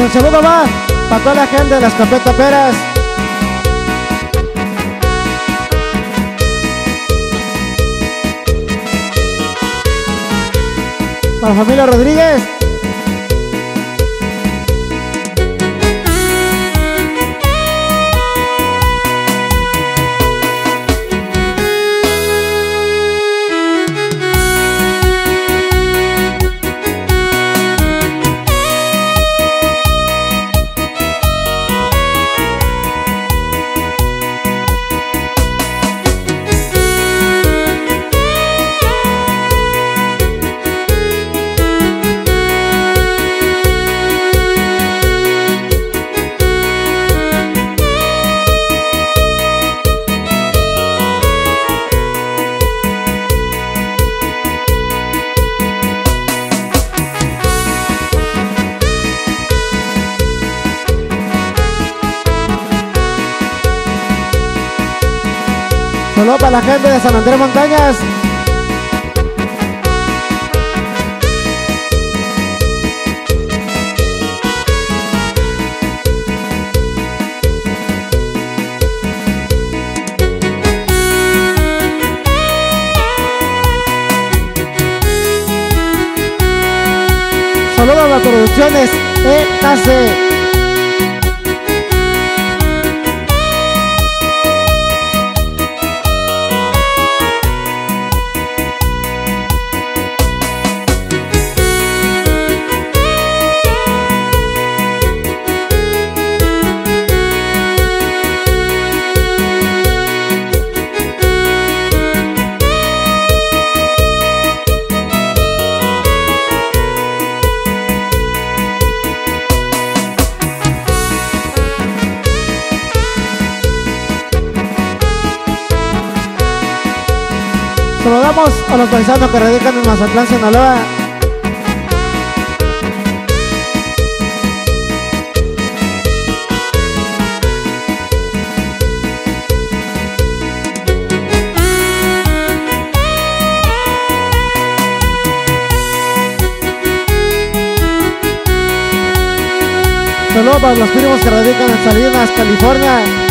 el segundo va para toda la gente de las Peras Para familia Rodríguez. Solo para la gente de San Andrés Montañas. Saludos a las producciones EKC. Saludamos a los paisanos que radican en Mazatlán, Sinaloa. Saludos para los primos que radican en Salinas, California.